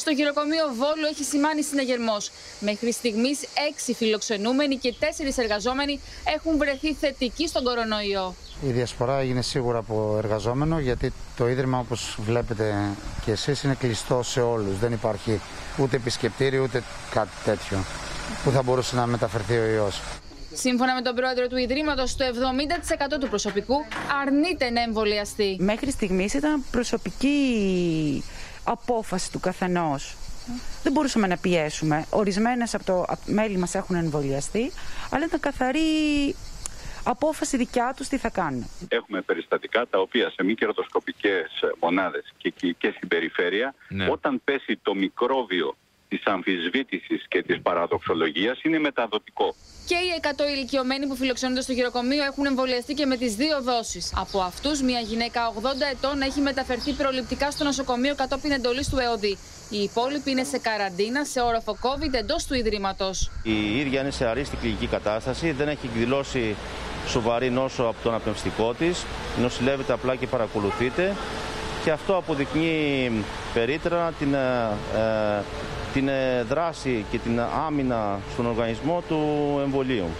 Στο γυροκομείο Βόλου έχει σημάνει συναγερμός. Μέχρι στιγμής, έξι φιλοξενούμενοι και τέσσερις εργαζόμενοι έχουν βρεθεί θετικοί στον κορονοϊό. Η διασπορά έγινε σίγουρα από εργαζόμενο γιατί το Ίδρυμα όπως βλέπετε και εσείς είναι κλειστό σε όλους. Δεν υπάρχει ούτε επισκεπτήριο ούτε κάτι τέτοιο που θα μπορούσε να μεταφερθεί ο ιός. Σύμφωνα με τον πρόεδρο του Ιδρύματος, το 70% του προσωπικού αρνείται να εμβολιαστεί. Μέχρι στιγμής ήταν προσωπική απόφαση του καθενός. Δεν μπορούσαμε να πιέσουμε. Ορισμένες από το μέλη μας έχουν εμβολιαστεί, αλλά ήταν καθαρή απόφαση δικιά τους τι θα κάνουν. Έχουμε περιστατικά τα οποία σε μη κερδοσκοπικές μονάδες και, και στην περιφέρεια, Ναι. όταν πέσει το μικρόβιο της αμφισβήτησης και της παραδοξολογίας είναι μεταδοτικό. Και οι 100 ηλικιωμένοι που φιλοξενούνται στο γυροκομείο έχουν εμβολιαστεί και με τις δύο δόσεις. Από αυτούς, μια γυναίκα 80 ετών έχει μεταφερθεί προληπτικά στο νοσοκομείο κατόπιν εντολής του ΕΟΔΗ. Οι υπόλοιποι είναι σε καραντίνα σε όροφο COVID εντός του Ιδρύματος. Η ίδια είναι σε αρίστη κλινική κατάσταση, δεν έχει εκδηλώσει σοβαρή νόσο από το αναπνευστικό της. Νοσηλεύεται απλά και παρακολουθείται. Και αυτό αποδεικνύει περίτρανα την, ε, ε, την ε, δράση και την άμυνα στον οργανισμό του εμβολίου.